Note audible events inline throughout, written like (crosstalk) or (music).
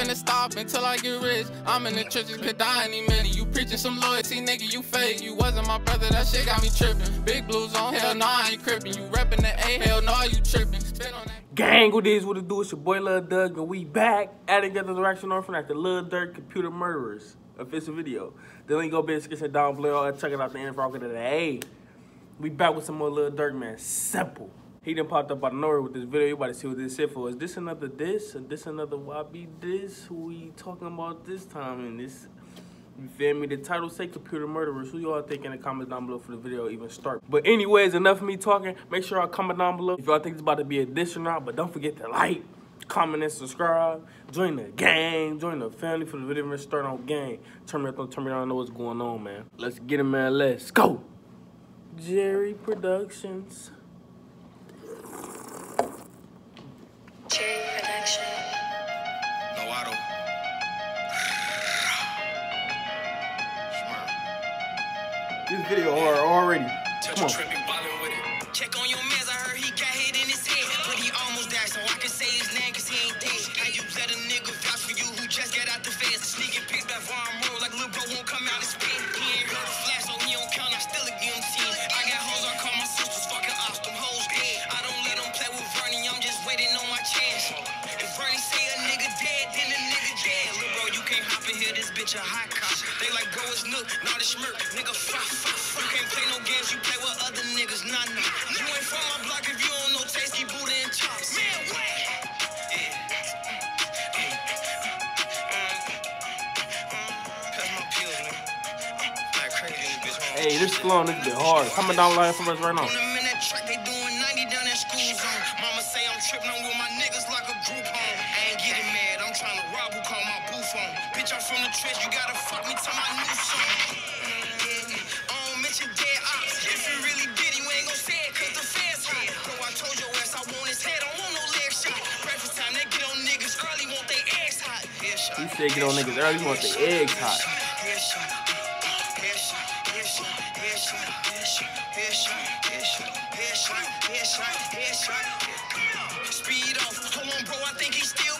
finna stop until I get rich. I'm in the churches, could die any minute. You preaching some loyalty, nigga, you fake. You wasn't my brother, that shit got me tripping. Big blues on, hell no, I ain't crippin'. You reppin' the A, hell no, you trippin'. Spit on that. Gang, what is what it do? It's your boy Lil Doug, and we back at together direction orphan after Lil Durk Computer Murderers official video. The link go the description down below. Check it out the info today. Hey, we back with some more Lil Durk, man. Simple. He done popped up out of nowhere with this video. You about to see what this shit for. Is this another this? Or this another YB this? Who we talking about this time in this? You feel me? The title say computer murderers. Who y'all think in the comments down below for the video even start? But anyways, enough of me talking. Make sure y'all comment down below if y'all think it's about to be a dish or not. But don't forget to like, comment, and subscribe. Join the gang. Join the family for the video. Let's start on gang. Turn me up, turn me on, know what's going on, man. Let's get it, man. Let's go. Jerry Productions. Cherry Production. No auto. This video hard already. Come on. tripping ballin' with it. Check on your mans, I heard he got hit in his head. But he almost died, so I can say his name cause he ain't dead. How you let a nigga vouch for you who just got out the fence? Sneaking pics back farm road like little can't hop in here, this bitch a hot cop. They like bro, it's Nook, not a smirk. Nigga, fuck, fuck, fuck. You can't play no games, you play with other niggas, nah, nah. You ain't from my block if you don't know Tasty Buddha and Chops. Man, what? Yeah. Pass my pills, man. Like crazy in this bitch, huh? Hey, this flow on this bit hard. Coming down below for us right now. On them in that track, they doing 90 down in school zone. Mama say I'm tripping on with my niggas like a group home. Started from the trench, you gotta fuck me till I knew something. I don't mention dead ops. If you really did, you ain't gonna say it, cause the fans hot. No, I told your ass I want his head, I want no leg shot. Breakfast time, they get on niggas early, want they ass hot. He said get on niggas early, want they eggs hot. Speed off, hold on, bro. I think he's still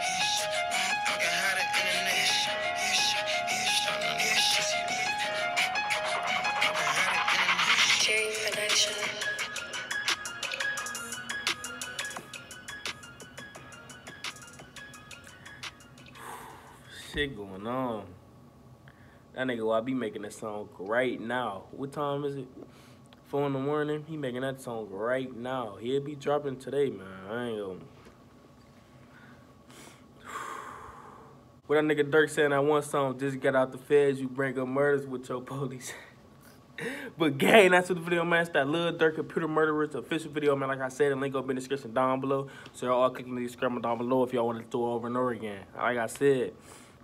Shit going on. That nigga YB making that song right now. What time is it? Four in the morning. He making that song right now. He'll be dropping today, man. I ain't gonna. (sighs) What that nigga Durk saying that one song, just get out the feds, you bring up murders with your police. (laughs) but gang, that's what the video, man. It's that Lil Durk Computer Murderers official video, man. Like I said, the link up in the description down below. So y'all all click the description down below if y'all want to do it over and over again. Like I said,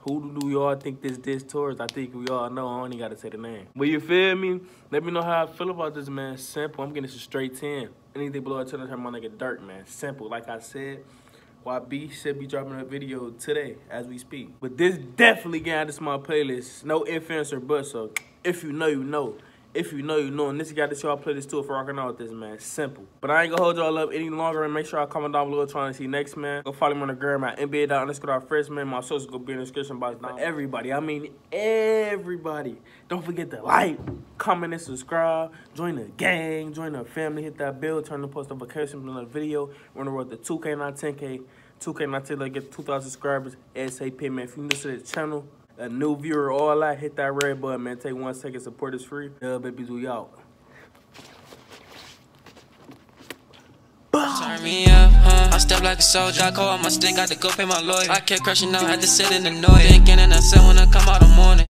who do y'all think this this towards? I think we all know. I only got to say the name. But you feel me? Let me know how I feel about this, man. Simple. I'm getting this a straight 10. Anything below a 10, I'm my nigga Dirt, man. Simple. Like I said, YB should be dropping a video today as we speak. But this definitely got of my playlist. No ifs or buts. So if you know, you know. If you know, you know. And this got this y'all playlist too for rocking out with this, man. Simple. But I ain't gonna hold y'all up any longer. And make sure y'all comment down below trying to see next, man. Go follow me on the gram at NBA underscore freshman. My socials gonna be in the description box. Not everybody. I mean everybody. Don't forget to like, comment, and subscribe. Join the gang. Join the family. Hit that bell. Turn the post notifications on the video. We're on the road to 2K, not 10K. 2K, not 10 Let's get 2,000 subscribers. ASAP, man. If you're new to the channel, a new viewer, all that, hit that red button, man. Take one second. Support is free. Yeah, babies, we out. Turn me up, huh? I step like a soldier. I call out my stick, got to go pay my lawyer. I kept crushing out, had to sit in the noise. Thinking and I said when I come out the morning.